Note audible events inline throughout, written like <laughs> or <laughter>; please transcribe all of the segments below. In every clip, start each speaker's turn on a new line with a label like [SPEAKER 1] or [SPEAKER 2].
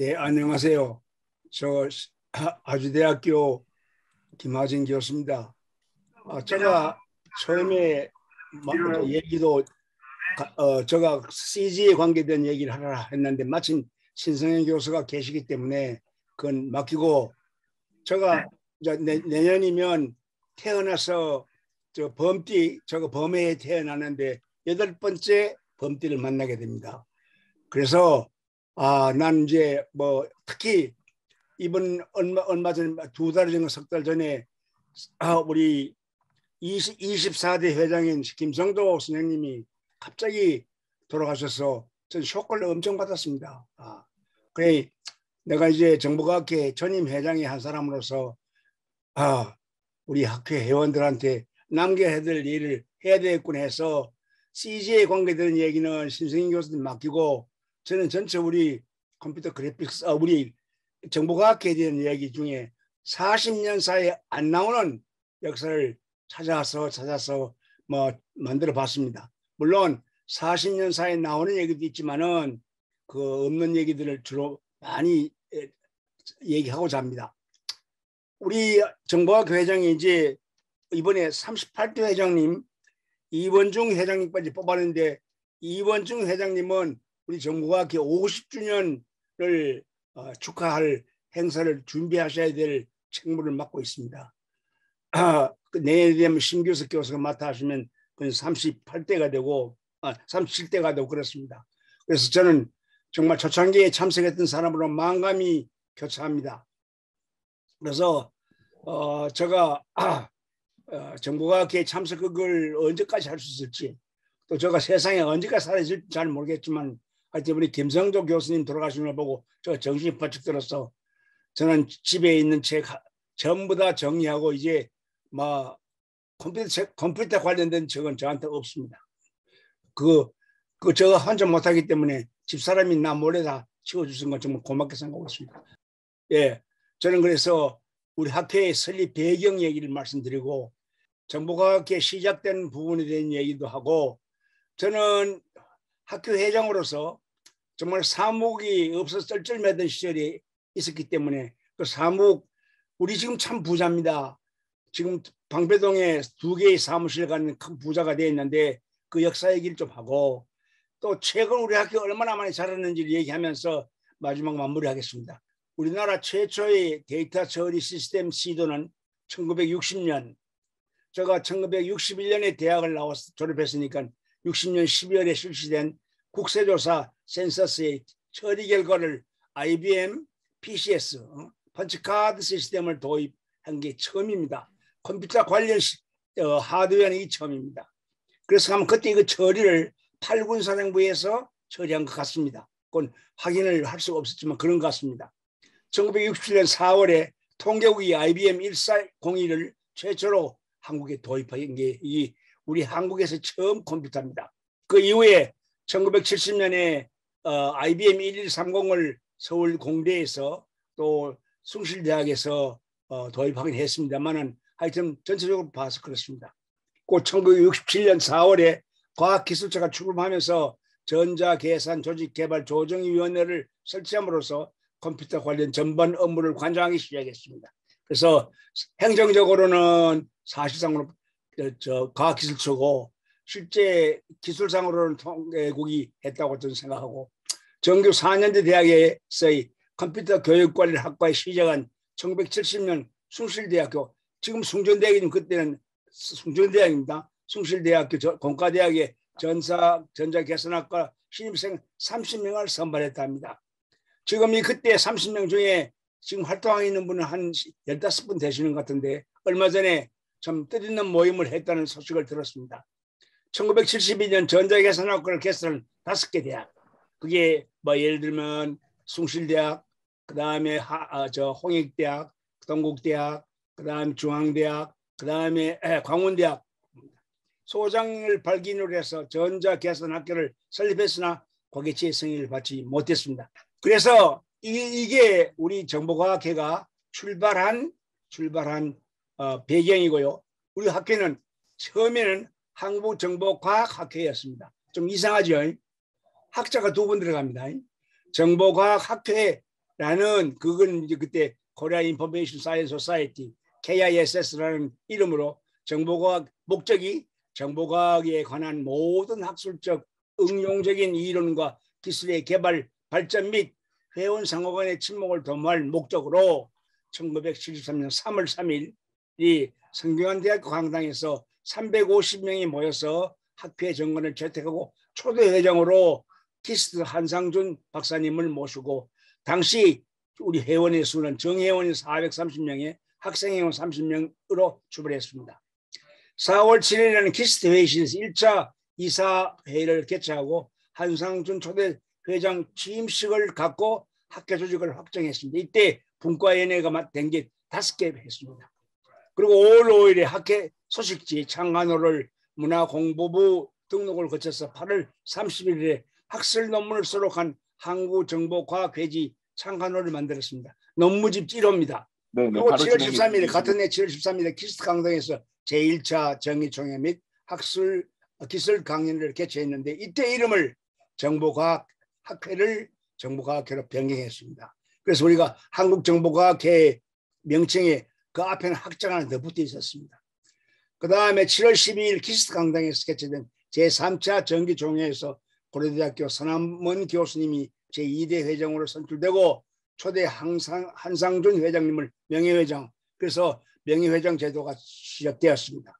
[SPEAKER 1] 네, 안녕하세요. 저 아주대학교 김하진 교수입니다. 아, 제가 처음에 얘기도 어, 제가 CG에 관계된 얘기를 하라 했는데 마침 신성현 교수가 계시기 때문에 그건 맡기고 제가 내, 내년이면 태어나서 저 범띠 저거 범해에 태어나는데 여덟 번째 범띠를 만나게 됩니다. 그래서 아, 난 이제 뭐 특히 이번 얼마 얼마 전에 두 달 전에 석달 전에 아, 우리 20, 24대 회장인 김성도 선생님이 갑자기 돌아가셔서 전 쇼크를 엄청 받았습니다. 아, 그래 내가 이제 정보과학회 전임 회장의 한 사람으로서 아, 우리 학회 회원들한테 남겨야 될 일을 해야 되겠구나 해서 CG에 관계되는 얘기는 신승인 교수님 맡기고 저는 전체 우리 컴퓨터 그래픽스 어, 우리 정보과학에 대한 이야기 중에 40년 사이에 안 나오는 역사를 찾아서 찾아서 뭐 만들어 봤습니다. 물론 40년 사이에 나오는 얘기도 있지만은 그 없는 얘기들을 주로 많이 얘기하고자 합니다. 우리 정보학 회장이 이제 이번에 38대 회장님 이원중 회장님까지 뽑았는데 이원중 회장님은 우리 정부가 50주년을 어, 축하할 행사를 준비하셔야 될 책무를 맡고 있습니다. 아, 그 내년에 되면 신교석 교수가 맡아 하시면 그건 38대가 되고 아, 37대가 되고 그렇습니다. 그래서 저는 정말 초창기에 참석했던 사람으로 망감이 교차합니다. 그래서 어, 제가 아, 어, 정부과학회 참석을 언제까지 할 수 있을지 또 제가 세상에 언제까지 살아있을지 잘 모르겠지만 하여튼 우리 김성조 교수님 돌아가신 걸 보고 저 정신이 번쩍 들어서 저는 집에 있는 책 전부 다 정리하고 이제 뭐 컴퓨터 책, 컴퓨터 관련된 책은 저한테 없습니다. 그, 그 제가 혼자 못하기 때문에 집사람이 나 몰래 다 치워주신 건 정말 고맙게 생각하고 있습니다. 예. 저는 그래서 우리 학회의 설립 배경 얘기를 말씀드리고 정보과학회 시작된 부분에 대한 얘기도 하고 저는 학교 회장으로서 정말 사목이 없어 쩔쩔매던 시절이 있었기 때문에 그 사목 우리 지금 참 부자입니다. 지금 방배동에 두 개의 사무실 가는 큰 부자가 되어 있는데 그 역사 얘기를 좀 하고 또 최근 우리 학교 얼마나 많이 자랐는지를 얘기하면서 마지막 마무리하겠습니다. 우리나라 최초의 데이터 처리 시스템 시도는 1960년 제가 1961년에 대학을 나와서 졸업했으니까 60년 12월에 실시된 국세조사 센서스의 처리 결과를 IBM PCS 어? 펀치카드 시스템을 도입한 게 처음입니다. 컴퓨터 관련 시, 어, 하드웨어는 이 처음입니다. 그래서 하면 그때 그 처리를 8군 사령부에서 처리한 것 같습니다. 그건 확인을 할 수가 없었지만 그런 것 같습니다. 1967년 4월에 통계국이 IBM 1401을 최초로 한국에 도입한 게 이 우리 한국에서 처음 컴퓨터입니다. 그 이후에 1970년에 어, IBM 1130을 서울 공대에서 또 숭실대학에서 어, 도입하긴 했습니다만은 하여튼 전체적으로 봐서 그렇습니다. 그 1967년 4월에 과학기술처가 출범하면서 전자계산 조직개발 조정위원회를 설치함으로써 컴퓨터 관련 전반 업무를 관장하기 시작했습니다. 그래서 행정적으로는 사실상으로 저 과학기술처고 실제 기술상으로는 통계국이 했다고 저는 생각하고 정규 4년제 대학에서의 컴퓨터 교육관리 학과에 시작한 1970년 숭실대학교 지금 숭전대학이 그때는 숭전대학입니다. 숭실대학교 공과대학의 전사 전자계산학과 신입생 30명을 선발했답니다. 지금 이 그때 30명 중에 지금 활동하고 있는 분은 한 15분 되시는 것 같은데 얼마 전에 좀 뜻있는 모임을 했다는 소식을 들었습니다. 1972년 전자계산학과를 개설한 다섯 개 대학. 그게 뭐 예를 들면 숭실대학, 그 다음에 아, 저 홍익대학, 동국대학, 그 다음 중앙대학, 그 다음에 광운대학. 소장을 발기인으로 해서 전자계산학교를 설립했으나 거기에 승인을 받지 못했습니다. 그래서 이, 게 우리 정보과학회가 출발한 출발한 어, 배경이고요. 우리 학회는 처음에는 한국정보과학학회였습니다. 좀 이상하죠? 학자가 두 번 들어갑니다. 정보과학학회 라는 그건 이제 그때 Korea Information Science Society KISS라는 이름으로 정보과학 목적이 정보과학에 관한 모든 학술적 응용적인 이론과 기술의 개발 발전 및 회원 상호 간의 친목을 도모할 목적으로 1973년 3월 3일 이 성균관대학교 강당에서 350명이 모여서 학회 정관을 채택하고 초대 회장으로 KIST 한상준 박사님을 모시고 당시 우리 회원의 수는 정회원이 430명에 학생회원 30명으로 출발했습니다. 4월 7일에는 KIST 회의실에서 1차 이사회를 개최하고 한상준 초대 회장 취임식을 갖고 학회 조직을 확정했습니다. 이때 분과위원회가 된 게 다섯 개 했습니다. 그리고 5월 5일에 학회 소식지 창간호를 문화공보부 등록을 거쳐서 8월 31일에 학술 논문을 수록한 한국정보과학회지 창간호를 만들었습니다. 논문집 1호입니다. 네, 그리고 7월 13일 같은 해 7월 13일에 KIST 강당에서 제1차 정기총회 및 학술 기술 강연을 개최했는데 이때 이름을 정보과학 학회를 정보과학회로 변경했습니다. 그래서 우리가 한국정보과학회 명칭에 그 앞에는 학자가 하나 더 붙어 있었습니다. 그 다음에 7월 12일 KIST 강당에서 개최된 제3차 정기총회에서 고려대학교 서남원 교수님이 제2대 회장으로 선출되고 초대 항상, 한상준 회장님을 명예회장 그래서 명예회장 제도가 시작되었습니다.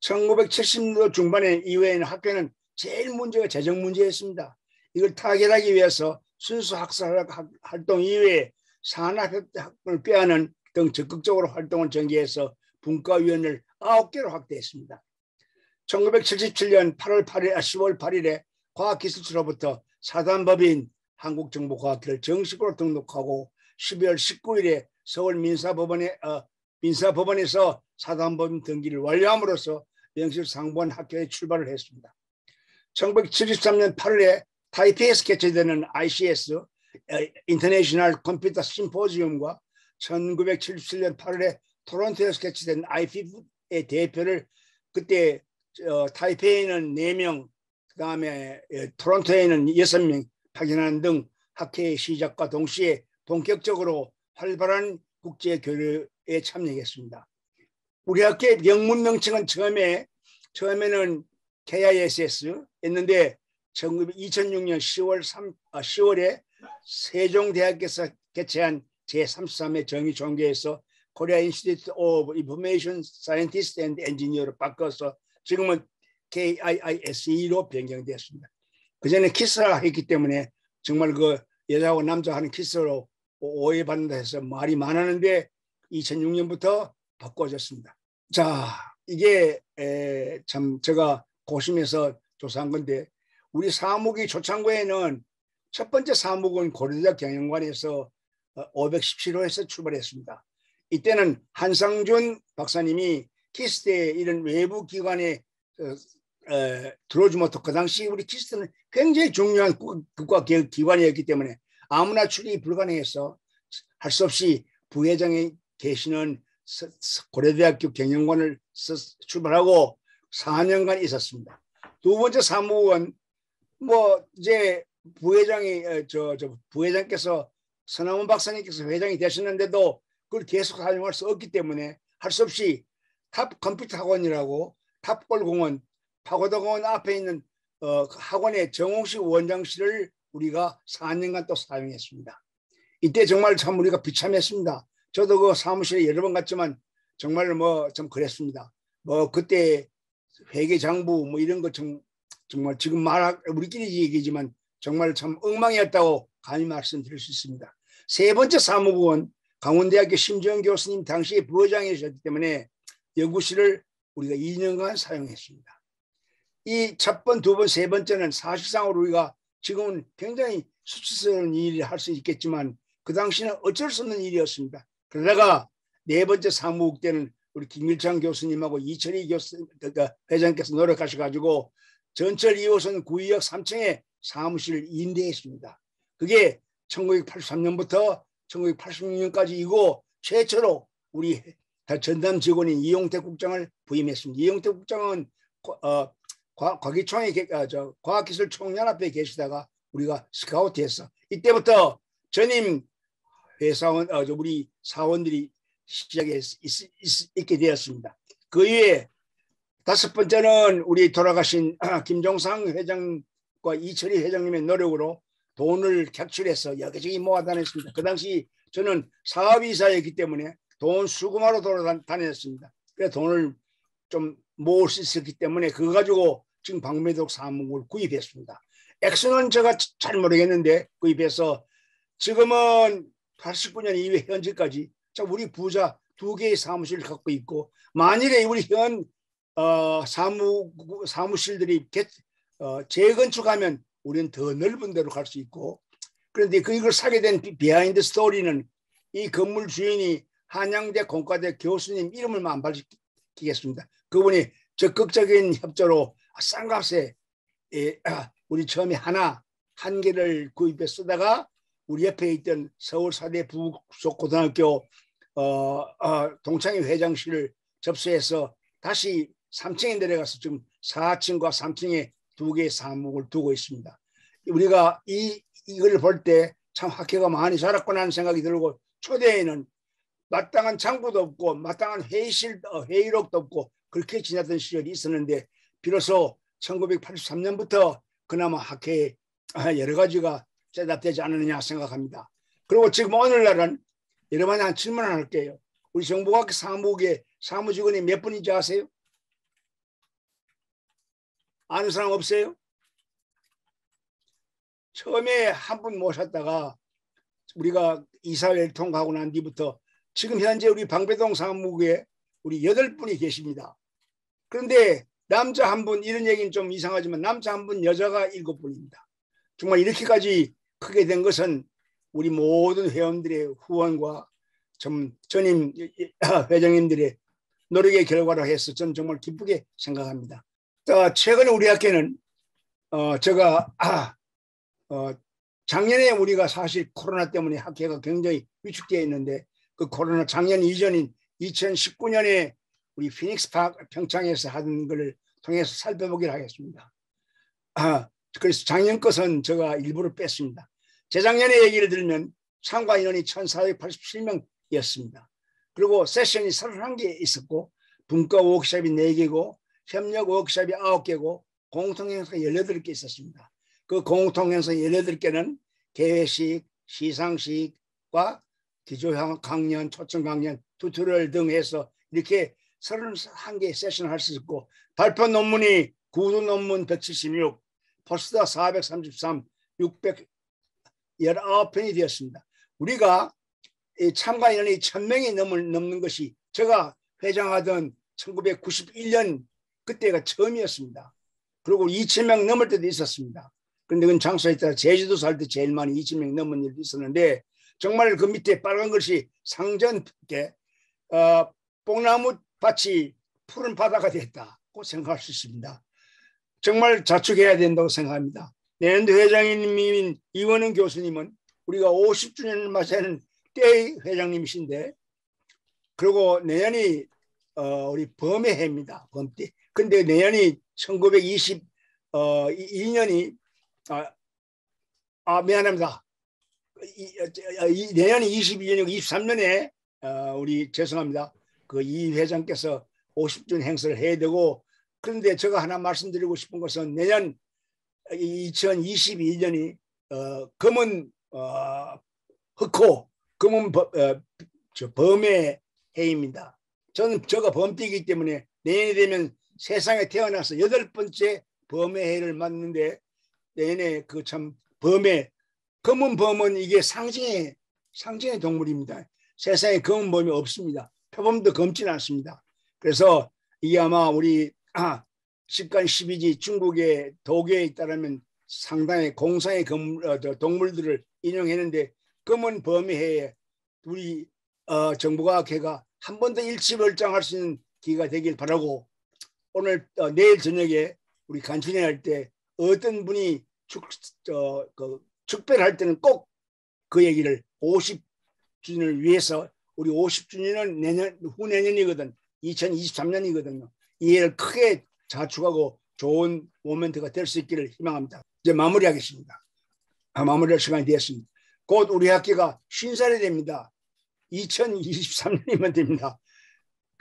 [SPEAKER 1] 1970년도 중반에 이후에는 학회는 제일 문제가 재정 문제였습니다. 이걸 타결하기 위해서 순수 학술 활동 이외에 산학을 꾀하는 등 적극적으로 활동을 전개해서 분과위원회를 9개로 확대했습니다. 1977년 8월 8일, 10월 8일에 과학기술처로부터 사단법인 한국정보과학회를 정식으로 등록하고 12월 19일에 서울 민사법원에 어, 민사법원에서 사단법인 등기를 완료함으로써 명실상부한 학회의 출발을 했습니다. 1973년 8월에 타이페이에서 개최되는 ICS International Computer Symposium과 1977년 8월에 토론토에서 개최된 IFIP의 대표를 그때 어, 타이페이는 4명, 그 다음에 예, 토론토에는 6명 파견하는 등 학회의 시작과 동시에 본격적으로 활발한 국제 교류에 참여했습니다. 우리 학회의 영문 명칭은 처음에 처음에는 KISS였는데 2006년 10월 3, 아, 10월에 세종대학에서 개최한 제33회 정기총회에서 Korean Institute of Information Scientists and Engineers로 바꿔서 지금은 KIISE로 변경되었습니다. 그전에 KISS라 했기 때문에 정말 그 여자하고 남자 하는 키스로 오해받는다 해서 말이 많았는데 2006년부터 바꿔졌습니다. 자, 이게 에, 참 제가 고심해서 조사한 건데 우리 사무기 초창부에는 첫 번째 사무국은 고려대학 경영관에서 517호에서 어, 출발했습니다. 이때는 한상준 박사님이 KIST에 이런 외부 기관에 어, 어, 들어오지 못했고 그 당시 우리 KIST는 굉장히 중요한 국가 기관이었기 때문에 아무나 출입이 불가능해서 할 수 없이 부회장에 계시는 고려대학교 경영관을 출발하고 4년간 있었습니다. 두 번째 사무국은 뭐 이제 부회장이 저, 저 부회장께서 서남원 박사님께서 회장이 되셨는데도 그걸 계속 사용할 수 없기 때문에 할 수 없이 탑 컴퓨터 학원이라고 탑골 공원 파고다 공원 앞에 있는 어, 그 학원의 정홍식 원장실을 우리가 4년간 또 사용했습니다. 이때 정말 참 우리가 비참했습니다. 저도 그 사무실에 여러 번 갔지만 정말 뭐 좀 그랬습니다. 뭐 그때 회계 장부 뭐 이런 것좀 정말 지금 말 우리끼리 얘기지만 정말 참 엉망이었다고 감히 말씀드릴 수 있습니다. 세 번째 사무국은 강원대학교 심지영 교수님 당시 부회장이셨기 때문에 연구실을 우리가 2년간 사용했습니다. 이 첫 번, 두 번, 세 번째는 사실상으로 우리가 지금은 굉장히 수치스러운 일을 할수 있겠지만 그 당시는 어쩔 수 없는 일이었습니다. 그러다가 네 번째 사무국 때는 우리 김일창 교수님하고 이철희 교수 그러니까 회장께서 노력하셔가지고 전철 2호선 구의역 3층에 사무실을 인대했습니다. 그게 1983년부터 1986년까지이고 최초로 우리 전담 직원인 이용태 국장을 부임했습니다. 이용태 국장은 어, 과기총회 어, 저 과학기술총연합회에 계시다가 우리가 스카우트해서 이때부터 전임 회사원 어, 우리 사원들이 시작에 있, 게 되었습니다. 그 외에 다섯 번째는 우리 돌아가신 <clears throat> 김종상 회장과 이철희 회장님의 노력으로 돈을 객출해서 여기저기 모아다녔습니다. 그 당시 저는 사업이사였기 때문에 돈 수금하러 돌아다녔습니다. 그래서 돈을 좀 모을 수 있었기 때문에 그거 가지고 지금 방매독 사무국을 구입했습니다. 액수는 제가 잘 모르겠는데 구입해서 지금은 89년 이후에 현재까지 우리 부자 두 개의 사무실을 갖고 있고 만일에 우리 현 어, 사무 사무실들이 개, 어, 재건축하면 우리는 더 넓은 데로 갈 수 있고 그런데 그 이걸 사게 된 behind story는 이 건물 주인이 한양대 공과대 교수님 이름을 안 밝히겠습니다. 그분이 적극적인 협조로 싼 값에 예, <clears throat> 우리 처음에 하나 한 개를 구입해 쓰다가 우리 옆에 있던 서울사대 부속고등학교 어, 어, 동창회 회장실을 접수해서 다시 3층에 내려가서 지금 4층과 3층에 두 개의 사무국을 두고 있습니다. 우리가 이 이걸 볼 때 참 학교가 많이 자랐구나 하는 생각이 들고 초대에는 마땅한 장부도 없고 마땅한 회의실 어, 회의록도 없고 그렇게 지났던 시절이 있었는데 비로소 1983년부터 그나마 학회에 여러 가지가 셋업되지 않느냐 생각합니다. 그리고 지금 오늘날은 여러분이 한 질문 을 할게요. 우리 정보학 사무국에 사무직원이 몇 분인지 아세요? 아는 사람 없어요? 처음에 한 분 모셨다가 우리가 이사회를 통과하고 난 뒤부터 지금 현재 우리 방배동 사무국에 우리 여덟 분이 계십니다. 그런데 남자 한 분 이런 얘기는 좀 이상하지만 남자 한 분 여자가 일곱 분입니다. 정말 이렇게까지 크게 된 것은 우리 모든 회원들의 후원과 좀 전임 <clears throat> 회장님들의 노력의 결과로 해서 저는 정말 기쁘게 생각합니다. 최근에 우리 학교는 어 제가 <clears throat> 아, 어, 작년에 우리가 사실 코로나 때문에 학교가 굉장히 위축되어 있는데 그 코로나 작년 이전인 2019년에 우리 피닉스 평창에서 하는 것을 통해서 살펴보기로 하겠습니다. 아, 그래서 작년 것은 제가 일부러 뺐습니다. 재작년에 얘기를 들면 참가 인원이 1487명이었습니다. 그리고 세션이 31개 있었고 분과 워크숍이 4개고 협력 워크숍이 9개고 공통행사가 18개 있었습니다. 그 공통행사 18개는 개회식, 시상식과 기조 강연, 초청 강연, tutorial 등 해서 이렇게 31개 세션을 할 수 있고 발표 논문이 구두 논문 176, 포스터 433, 619편이 되었습니다. 우리가 참가 인원이 1000명이 넘을, 넘는 것이 제가 회장하던 1991년 그때가 처음이었습니다. 그리고 2000명 넘을 때도 있었습니다. 그런데 그건 장소에 따라 제주도 살 때 제일 많이 20명 넘은 일도 있었는데 정말 그 밑에 빨간 것이 상전께 어, 뽕나무 밭이 푸른 바다가 됐다고 생각할 수 있습니다. 정말 자축해야 된다고 생각합니다. 내년도 회장님인 이원은 교수님은 우리가 50주년을 맞이하는 때의 회장님이신데 그리고 내년이 어, 우리 범의 해입니다. 범때. 근데 내년이 1922년이 어, 아, 아 미안합니다. 이, 이, 내년이 22년이고 23년에 어, 우리 죄송합니다. 그 이 회장께서 50주년 행사를 해야 되고 그런데 제가 하나 말씀드리고 싶은 것은 내년 2022년이 어, 검은 어, 흑호 검은 버, 어, 저 범의 해입니다. 저는 저가 범띠이기 때문에 내년이 되면 세상에 태어나서 여덟 번째 범의 해를 맞는데 내년에 그참 범의 검은 범은 이게 상징의 상징의 동물입니다. 세상에 검은 범이 없습니다. 표범도 검지는 않습니다. 그래서 이게 아마 우리 아, 10간 12지 중국의 도교에 있다면 상당히 공상의 검, 어, 동물들을 인용했는데 검은 범위 해에 우리 어, 정부과학회가 한 번 더 일치월장할 수 있는 기회가 되길 바라고 오늘 어, 내일 저녁에 우리 간추리 할때 어떤 분이 축, 어, 그, 축배할 때는 꼭 그 얘기를 50주년을 위해서 우리 50주년은 내년 후내년이거든 2023년이거든요. 이해를 크게 자축하고 좋은 모멘트가 될 수 있기를 희망합니다. 이제 마무리하겠습니다. 아, 마무리할 시간이 되었습니다. 곧 우리 학교가 신살이 됩니다. 2023년이면 됩니다.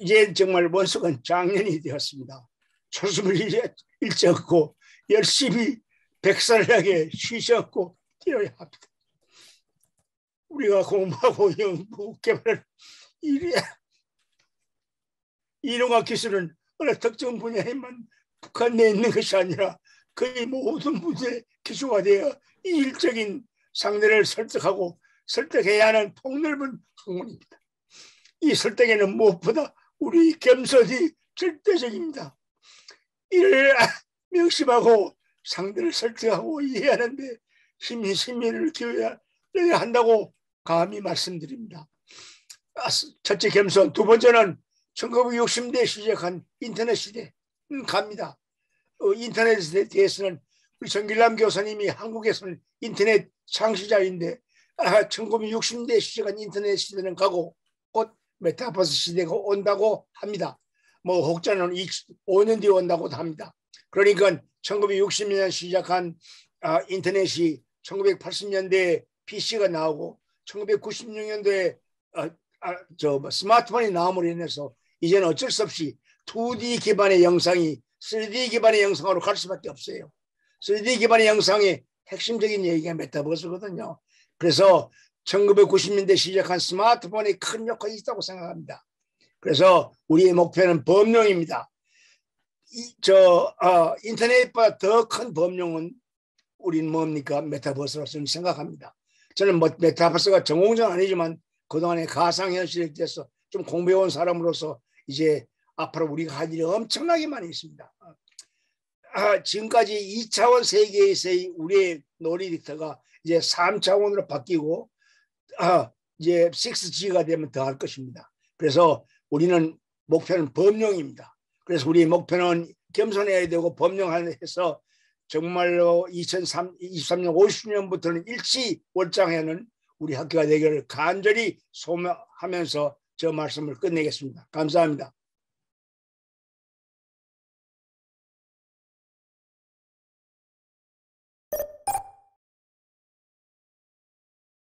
[SPEAKER 1] 이제 정말 원석은 작년이 되었습니다. 초심을 <laughs> 잃지 않고 열심히 백살하게 쉬지 않고 뛰어야 합니다. 우리가 공부하고 연구 개발을 이래 이론과 기술은 어느 특정 분야에만 북한내 있는 것이 아니라 거의 모든 분야에 기초화되어 일적인 상대를 설득하고 설득해야 하는 폭넓은 학문입니다. 이 설득에는 무엇보다 우리 겸손이 절대적입니다. 이를 명심하고 상대를 설득하고 이해하는데 힘이 심리를 기워야 한다고 감히 말씀드립니다. 아, 첫째 겸손, 두 번째는 1960대 시작한 인터넷 시대 음, 갑니다. 어, 인터넷에 대해서는 우리 정길남 교수님이 한국에서는 인터넷 창시자인데 아, 1960대 시작한 인터넷 시대는 가고 곧 메타버스 시대가 온다고 합니다. 뭐 혹자는 5년 뒤에 온다고 합니다. 그러니까 1960년 시작한 아, 인터넷이 1980년대에 PC가 나오고 1996년도에 아, 아, 저뭐 스마트폰이 나옴으로 인해서 이제는 어쩔 수 없이 2D 기반의 영상이 3D 기반의 영상으로 갈 수밖에 없어요. 3D 기반의 영상의 핵심적인 얘기가 메타버스거든요. 그래서 1990년대 시작한 스마트폰이 큰 역할이 있다고 생각합니다. 그래서 우리의 목표는 범용입니다. 이, 저 어, 인터넷보다 더 큰 범용은 우리는 뭡니까 메타버스라고 저는 생각합니다. 저는 뭐 메타버스가 전공자는 아니지만 그동안에 가상현실에 대해서 좀 공부해온 사람으로서 이제 앞으로 우리가 할 일이 엄청나게 많이 있습니다. 아, 지금까지 2차원 세계에서의 우리의 놀이터가 이제 3차원으로 바뀌고 아, 이제 6G가 되면 더 할 것입니다. 그래서 우리는 목표는 범용입니다. 그래서 우리 목표는 겸손해야 되고 범용해서 정말로 2023년 50년부터는 일치 월장에는 우리 학교가 되기를 간절히 소망하면서 저 말씀을 끝내겠습니다. 감사합니다.